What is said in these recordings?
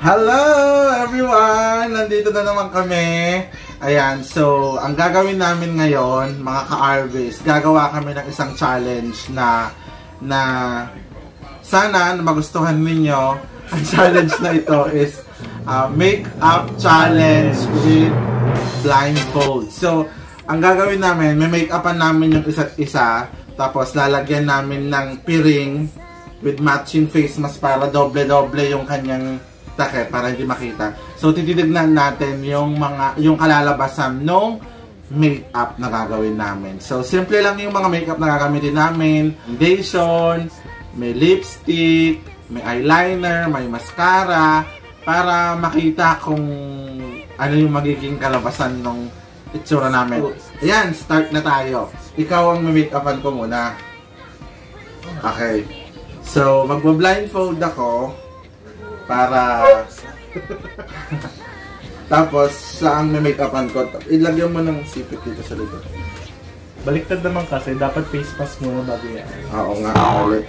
Hello everyone! Nandito na naman kami. Ayan, so ang gagawin namin ngayon, mga ka-Arvis, gagawa kami ng isang challenge na na sana na magustuhan ninyo. Ang challenge na ito is uh, make-up challenge with blindfold. So, ang gagawin namin, may make-upan namin yung isa't isa, tapos lalagyan namin ng piring with matching face mask para doble-doble yung kanyang takip para hindi makita. So tititignan natin yung mga yung kalalabasan nung makeup na gagawin namin. So simple lang yung mga makeup na gagamitin namin. Foundation, may lipstick, may eyeliner, may mascara para makita kung ano yung magiging kalabasan ng itsura namin. Ayan, start na tayo. Ikaw ang make-upan ko muna. Okay. So, magba-blindfold ako para tapos siya ang may make-upan ko. Ilagyan mo ng sipit dito sa likod. Baliktad naman kasi, dapat face mask muna bago yan. Oo nga, ulit.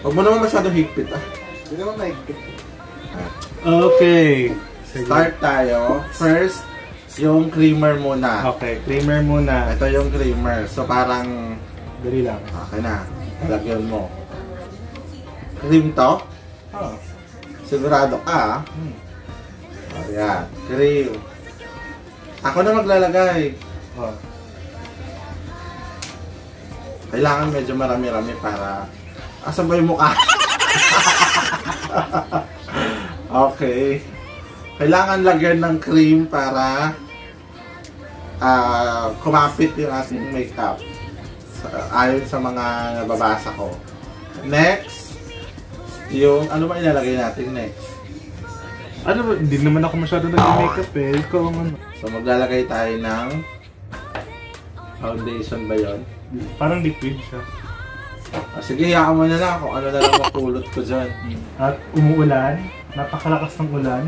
Huwag mo naman masyadong higpit ah. Hindi naman mahigpit. Okay. Sige. Start tayo. First, yung creamer muna. Okay, creamer muna. Ito yung creamer. So parang, Dali lang. okay na. Lagyan mo. Cream to? Oh. Sigurado ka. Hmm. Ayan, cream. Ako na maglalagay. Oh. Kailangan medyo marami-rami para... Asan ba yung mukha? okay. Kailangan lagyan ng cream para ah kumapit yung ating makeup. Sa- Ayon sa mga nababasa ko. Next, yung ano ba ilalagay natin next? Ano ba? Hindi naman ako masyado nag-makeup eh. Ikaw ang ano. So maglalagay tayo ng foundation ba yon? Parang liquid siya. Ah, sige, hayaan mo na lang kung ano na lang mapulot ko dyan. At umuulan. Napakalakas ng ulan.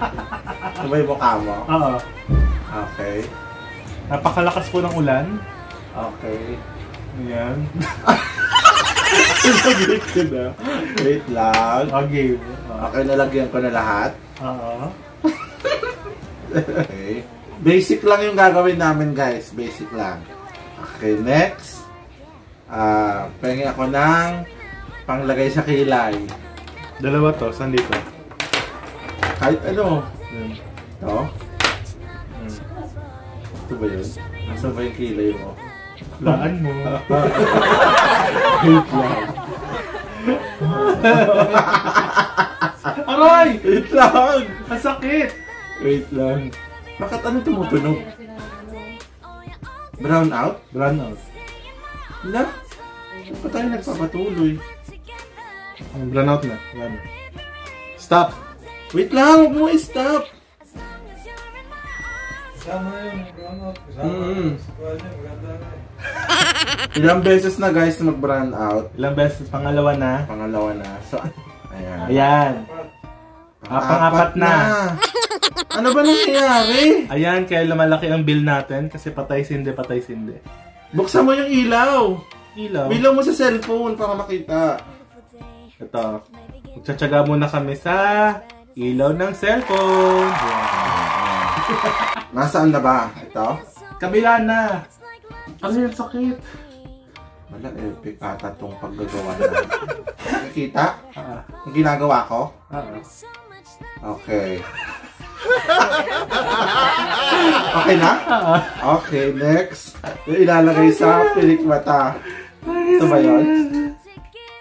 Ba yung mukha mo? Oo. Okay. Napakalakas po ng ulan. Okay. Ayan. Wait ko na. Wait lang. Okay. Okay, nalagyan ko na lahat. Oo. Okay. Basic lang yung gagawin namin guys. Basic lang. Okay, next. Ah, pengi ako ng panglagay sa kilay. Dalawa to. Saan dito? Kahit ano. Ito. Ito ba yun? Nasaan ba yung kilay mo? Laan mo. Wait lang. Aray! Wait lang! Ang sakit! Wait lang. Bakit ano tumutunog? Brown out? Brown out. Wala. Pa tayo nagpapatuloy. Ang brown out na. Yan. Stop! Wait lang, huwag mo i-stop. Kasama na yun, brownout. Kasama Mm. na sa kanya, maganda na eh. Ilang beses na guys na mag-brown out. Ilang beses? Pangalawa na. Pangalawa na. So, ayan. Ayan. Ah, pang-apat na. ano ba nangyayari? Ayan, kaya lumalaki ang bill natin kasi patay sinde, patay sinde. Buksan mo yung ilaw. Ilaw. Bilaw mo sa cellphone para makita. Ito. Magtsatsaga muna kami sa ilaw ng cellphone. Nasaan na ba? Ito? Kabila na. Ano yung sakit? Wala, epic ata tong paggagawa na. Nakikita? Ah, Ang ginagawa ko? ah. Okay. okay na? Okay, next. Yung ilalagay sa pilik mata. Ito ba yun?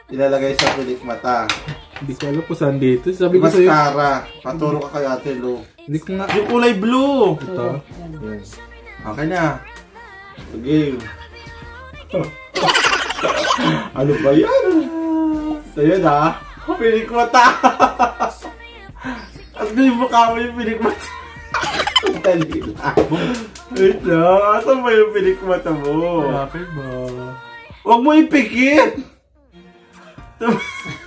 Ilalagay sa pilik mata. Hindi ko alam kung saan dito. Sabi ko sa'yo. Mascara. Paturo ka kay Ate Lu. Hindi ko nga. Yung kulay blue. Ito. Yan. Okay na. Game. ano ba yan? Ito yun ha. Pilik mata. At yung mukha mo yung pilik mata. Ang Dali lang. Wait. Asan ba yung pilik mata mo? Bakit ba? Huwag mo ipikit!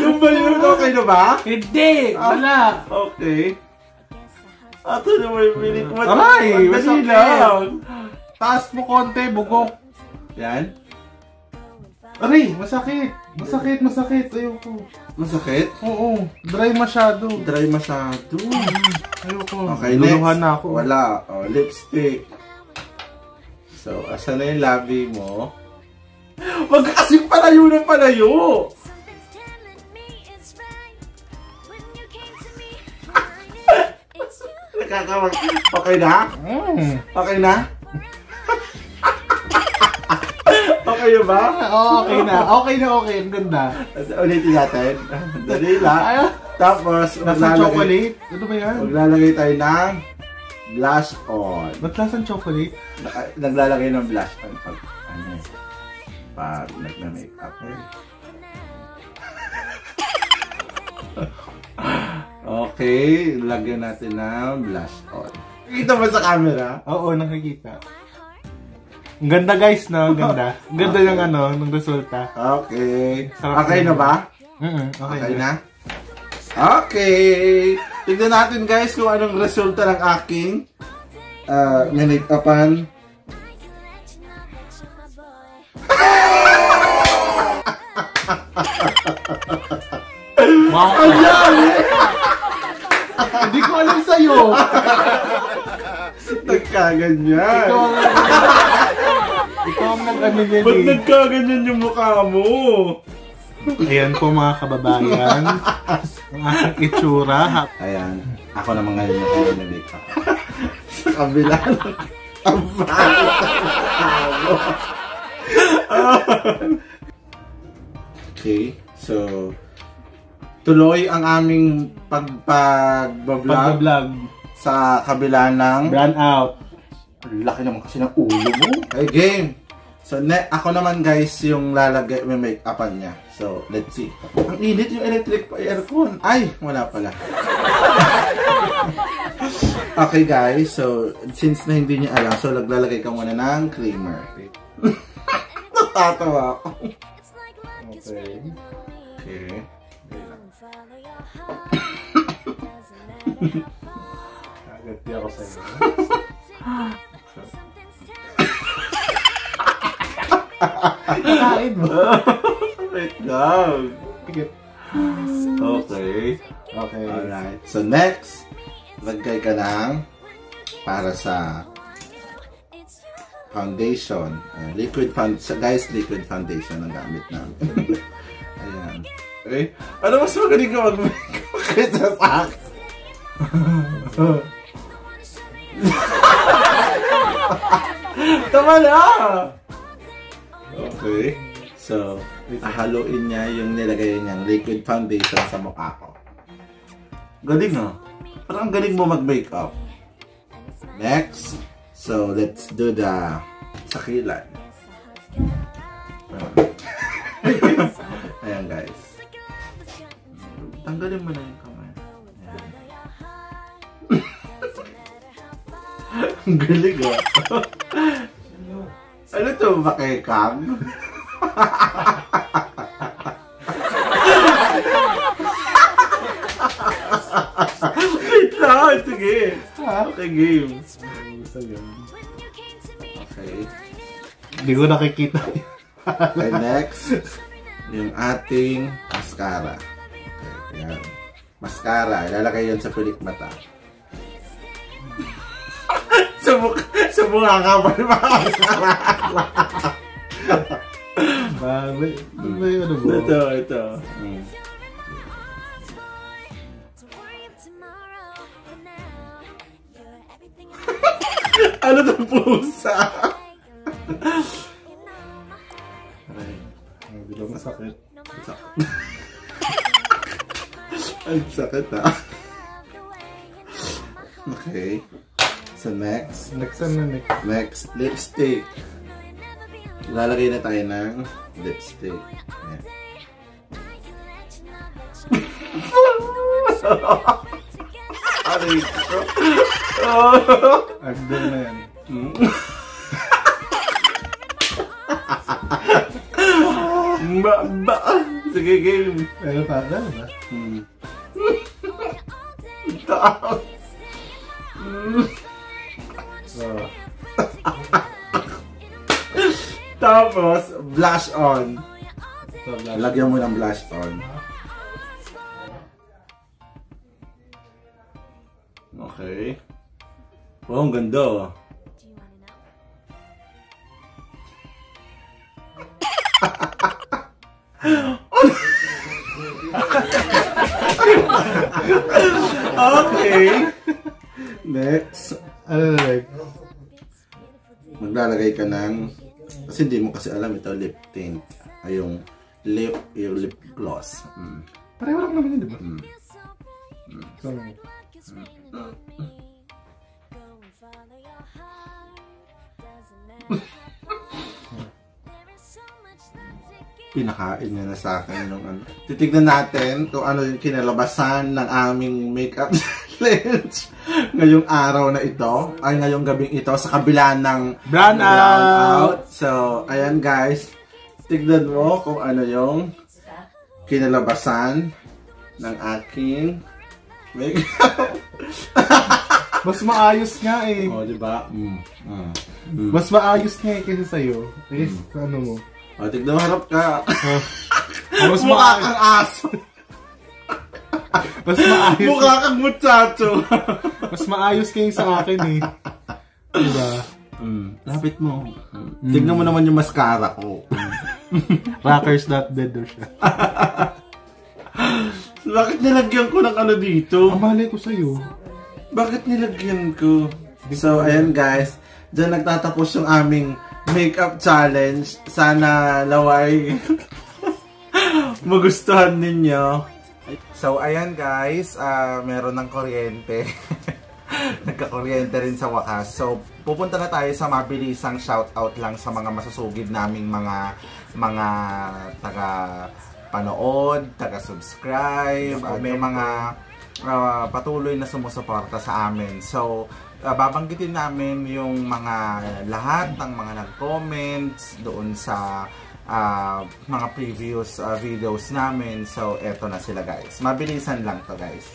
yung ba yun? Okay na ba? Hindi! Ah. Wala! Okay. Ato na may pilit mo. Aray! Ang dali Masakit! lang. Taas mo konti, bugok. Yan. Aray! Masakit! Masakit, masakit. Ayoko. Masakit. Oo, dry masyado. Dry masyado. Ayoko. Okay, Luluhan na ako. Wala. Oh, lipstick. So, asan na yung labi mo? Wag kasi palayo ng palayo! You. Nakakawag. Okay na? Mm. Okay na? okay na ba? Ah, okay na. Okay na, okay. Ang ganda. Ulitin natin. Dali lang. Ay, Tapos, Nasa maglalagay, chocolate? Ano ba yan? maglalagay tayo ng blush on. Ba't lasang chocolate? Naglalagay ng blush on pag, ano eh, pag nagna-makeup. Okay, lagyan natin ng blush on. Kita ba sa camera? Oo, nakikita. Ang ganda guys, no? Ang ganda. Ang ganda ng ano, ng resulta. Okay. Sarap Okay na. ba? Mm okay, Okay na? Okay! Tignan natin guys kung anong resulta ng aking uh, minake-upan. Wow! Hindi ko alam sa'yo. Nagkaganyan. Ikaw ang... Ikaw ang nag-ano yan Ba't eh. nagkaganyan yung mukha mo? Ayan po mga kababayan. Ang aking itsura. Ayan. Ako naman ngayon yung kaya na make-up. Sa kabila. Ang pangit okay. So, tuloy ang aming pagpag-vlog sa kabila ng Brand out. Laki naman kasi ng ulo mo. Okay, game. So, ne ako naman guys yung lalagay, may make-upan niya. So, let's see. Ang init yung electric pa aircon. Ay, wala pala. okay guys, so, since na hindi niya alam, so naglalagay ka muna ng creamer. Natatawa ako. It's Far. Agad ako sa'yo. Something's telling Kain mo. Wait lang. Okay. Okay. Alright. So, next, lagay ka ng para sa foundation. Ayan, liquid found guys, liquid foundation ang gamit namin. Ayan. Okay? Ano mas magaling ka mag-makeup kaysa sa akin? Tama na! Okay. So, hahaluin niya yung nilagay niyang liquid foundation sa mukha ko. Galing ah. Parang ang galing mo mag-makeup. Next. So, let's do the sa kilay. Ayan guys. Tanggalin mo na yung kamay. Ang galing ah. ano to? Bakekam? Wait lang. Sige. Okay, game. Okay. Hindi ko nakikita. Okay, next, yung ating mascara. Okay, yan. Mascara, ilalagay yun sa pilik mata. Sa mukha ka pa mascara. Babe, ano ba yung ano mo? ito, ito. Mm. Everything Ano to pusa? Ay, Ang bilo masakit. No matter ang sakit ah. Okay. So next, Next time na next. next, lipstick. Lalagay na tayo ng lipstick. Ayan. Aray ko. Agdan na yan. Ba, ba. Sige, game. Ano pa? Ano ba? Hmm. Taas. Tapos, blush on. Lagyan mo ng blush on. Okay. Oh, ang ganda oh. Okay. Next. Kasi hindi mo kasi alam ito lip tint. Ay yung lip, yung lip gloss. Mm. Pareho lang naman yun, di ba? Mm. So, give. Pinakain niya na sa akin yung ano. Titignan natin kung ano yung kinalabasan ng aming makeup challenge ngayong araw na ito. Ay ngayong gabing ito sa kabila ng Brown out! So, ayan guys. Tignan mo kung ano yung kinalabasan ng aking makeup. mas maayos nga eh. oh, di ba? Mm. Mm. Mm. Mas maayos nga eh kaysa sa'yo. Eh, ano mo. Oh, tignan mo harap ka. Ah, mas Mukha maayos. kang aso. Mas maayos. Mukha kang muchacho. Mas maayos kayo sa akin eh. Diba? Mm. Lapit mo. Tignan mo naman yung mascara ko. Rockers not dead daw siya. Bakit nilagyan ko ng ano dito? Ang malay ko sa'yo. Bakit nilagyan ko? So, ayan guys. Diyan nagtatapos yung aming makeup challenge. Sana laway magustuhan ninyo. So, ayan guys. ah meron ng kuryente. Nagkakuryente rin sa wakas. So, pupunta na tayo sa mabilisang shoutout lang sa mga masusugid naming mga mga taga panood, taga subscribe, at yung mga ah, patuloy na sumusuporta sa amin. So, ah, babanggitin namin yung mga lahat ng mga nag-comments doon sa ah, mga previous ah, videos namin. So, eto na sila guys. Mabilisan lang to guys.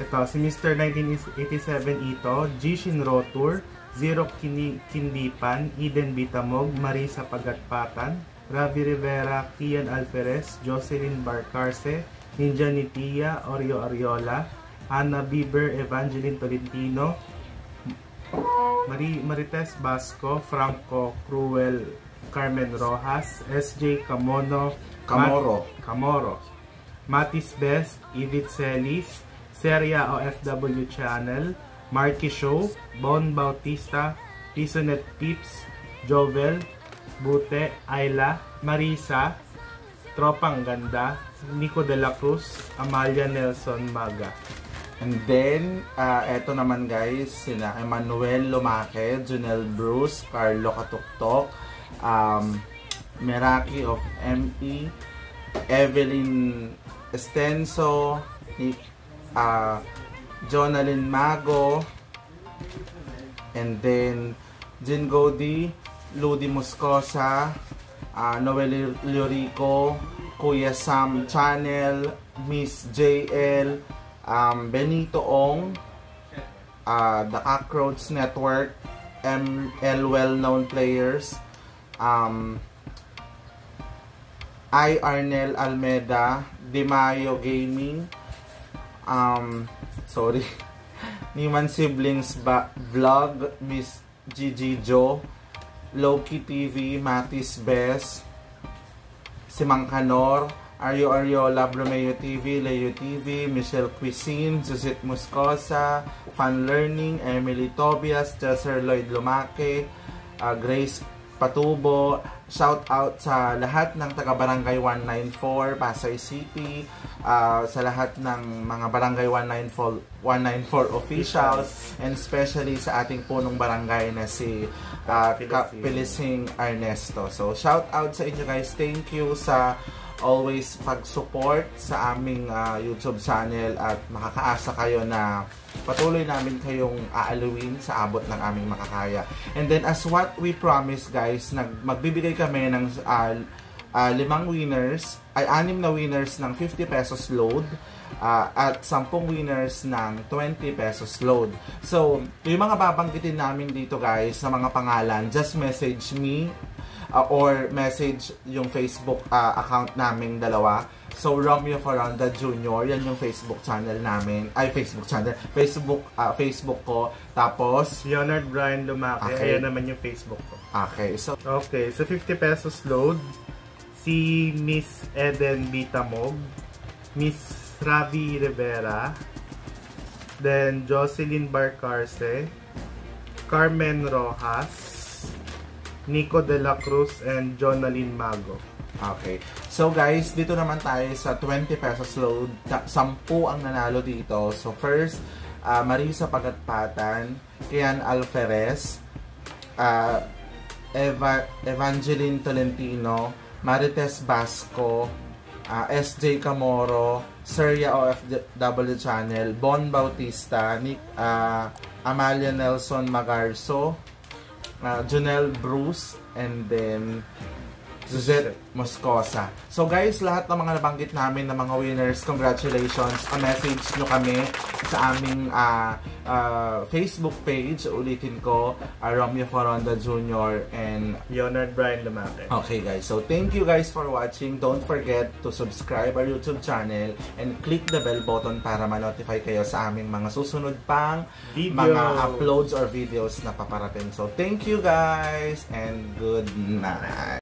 Ito, si Mr. 1987 ito, G. Shinrotur, Zero Kini Kindipan, Eden Bitamog, Marisa Pagatpatan, Ravi Rivera, Kian Alferez, Jocelyn Barcarce, Ninja Nitia, Oreo Ariola, Anna Bieber, Evangeline Tolentino, Mari Marites Basco, Franco Cruel, Carmen Rojas, SJ Camono, Camoro. Mat- Camoro, Matis Best, Edith Celis, Seria OFW Channel, Marky Show, Bon Bautista, Pisonet Pips, Jovel, Bute, Ayla, Marisa, Tropang Ganda, Nico de la Cruz, Amalia Nelson Maga. And then, ah, eto naman guys, sila Emmanuel Lumaque, Junel Bruce, Carlo Katuktok, um, Meraki of ME, Evelyn Estenso, ah, Jonalyn Mago, and then Jin Godi, Ludi Moscosa, ah, Noel Llorico, Kuya Sam Channel, Miss JL, um, Benito Ong, uh, the Cockroach Network, ML well-known players, um, I. Arnel Almeda, Dimayo Gaming, um, sorry, Niman Siblings ba Vlog, Miss Gigi Jo, Loki TV, Matis Best, si Mang Canor, Ario Ariola, Bromeo TV, Leo TV, Michelle Cuisine, Josette Moscosa, Fun Learning, Emily Tobias, Jesser Lloyd Lumaque, uh, Grace Patubo, shout out sa lahat ng taga Barangay 194, Pasay City, uh, sa lahat ng mga Barangay 194, 194 officials, and especially sa ating punong barangay na si uh, Ka- Pilising Ernesto. So, shout out sa inyo guys. Thank you sa always pag-support sa aming ah, YouTube channel at makakaasa kayo na patuloy namin kayong aaluin sa abot ng aming makakaya. And then as what we promised guys, nag magbibigay kami ng ah, ah, limang winners, ay anim na winners ng 50 pesos load ah, at 10 winners ng 20 pesos load. So, yung mga babanggitin namin dito guys na mga pangalan, just message me ah, or message yung Facebook ah, account naming dalawa. So, Romeo Faranda Jr., yan yung Facebook channel namin. Ay, Facebook channel. Facebook, ah, Facebook ko. Tapos, Leonard Brian Lumaki. Okay. Ayan naman yung Facebook ko. okay. So, Okay, so 50 pesos load. Si Miss Eden Bitamog. Miss Ravi Rivera. Then Jocelyn Barcarce. Carmen Rojas. Nico De La Cruz and Jonalyn Mago. Okay. So guys, dito naman tayo sa 20 pesos load. Ta- Sampu ang nanalo dito. So first, ah, Marisa Pagatpatan, Kian Alferez, ah, Eva, Evangeline Tolentino, Marites Basco, ah, SJ Camoro, Serya OFW Channel, Bon Bautista, Nick, ah, Amalia Nelson Magarso, uh, Junel Bruce, and then Suzette Moscosa. So guys, lahat ng mga nabanggit namin na mga winners, congratulations. A-message nyo kami sa aming ah, ah, Facebook page. Ulitin ko, ah, Romeo Foronda Jr. and Leonard Brian Lumaki. Okay guys, so thank you guys for watching. Don't forget to subscribe our YouTube channel and click the bell button para ma-notify kayo sa aming mga susunod pang Videos. mga uploads or videos na paparating. So thank you guys and good night.